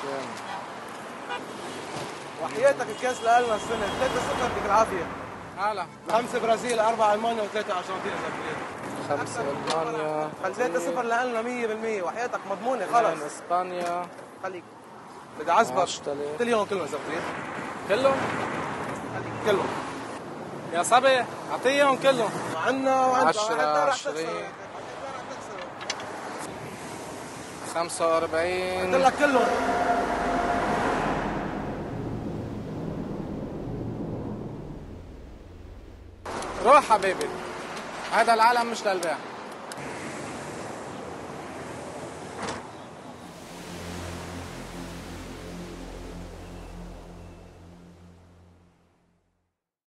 20 وحياتك الكاس لقالنا السنة 3 0 يعطيك العافية. هلا خمسة برازيل أربعة ألمانيا وثلاثة أرجنتين اذا بلاد خمسة ألمانيا. 3 0 لقالنا 100% وحياتك مضمونة خلص اثنين إسبانيا. خليك. بدي اعذبك 10000 كل كلهم اذا بتريد كلهم؟ خليك. كلهم. يا صبي أعطيهم كلهم. عنا وعندك. حتى رح تخسر. خمسة قلت وأربعين لك كلهم. روح حبيبي. هذا العالم مش للبيع.